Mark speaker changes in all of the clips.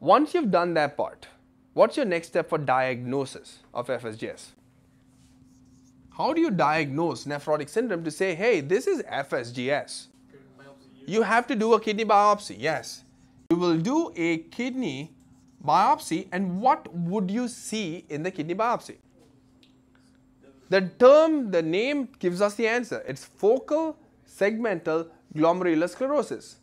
Speaker 1: Once you've done that part, what's your next step for diagnosis of FSGS? How do you diagnose nephrotic syndrome to say, hey, this is FSGS? You have to do a kidney biopsy, yes. You will do a kidney biopsy and what would you see in the kidney biopsy? The term, the name gives us the answer. It's focal segmental glomerular sclerosis,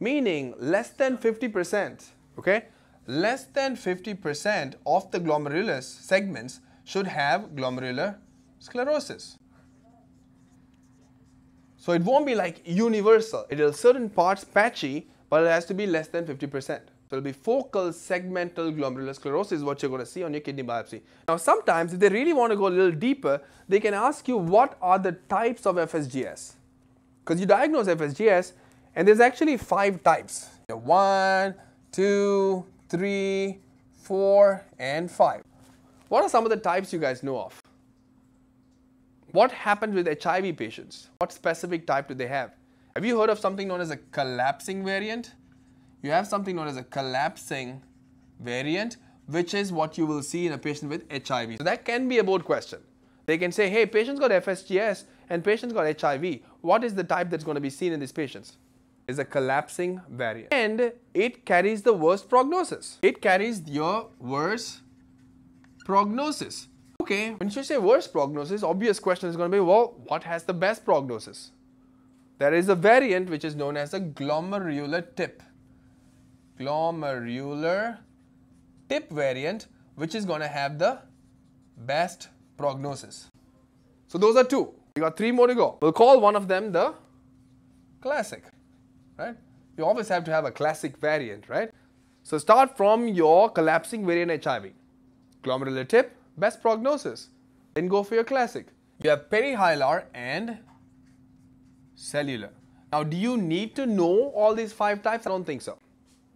Speaker 1: meaning less than 50%, okay? Less than 50% of the glomerulus segments should have glomerular sclerosis. So it won't be like universal. It'll certain parts patchy, but it has to be less than 50%. So it'll be focal segmental glomerular sclerosis is what you're going to see on your kidney biopsy. Now sometimes if they really want to go a little deeper, they can ask you what are the types of FSGS. Because you diagnose FSGS and there's actually five types. One, two, three, four, and five. What are some of the types you guys know of? What happens with HIV patients? What specific type do they have? Have you heard of something known as a collapsing variant? you have something known as a collapsing variant, which is what you will see in a patient with HIV. So that can be a board question. They can say, hey, patient's got FSGS and patient's got HIV. What is the type that's going to be seen in these patients? Is a collapsing variant. And it carries the worst prognosis. It carries your worst prognosis. Okay, when you say worst prognosis, obvious question is going to be, well, what has the best prognosis? There is a variant which is known as a glomerular tip glomerular tip variant which is going to have the best prognosis. So those are two. We got three more to go. We'll call one of them the classic, right? You always have to have a classic variant, right? So start from your collapsing variant HIV. Glomerular tip, best prognosis. Then go for your classic. You have perihilar and cellular. Now, do you need to know all these five types? I don't think so.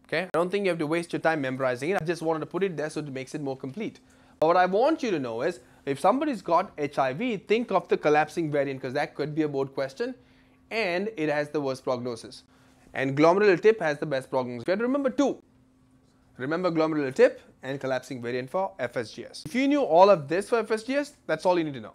Speaker 1: Okay, I don't think you have to waste your time memorizing it. I just wanted to put it there so it makes it more complete. But what I want you to know is if somebody's got HIV, think of the collapsing variant because that could be a board question and it has the worst prognosis. And glomerular tip has the best prognosis. You have to remember two. Remember glomerular tip and collapsing variant for FSGS. If you knew all of this for FSGS, that's all you need to know.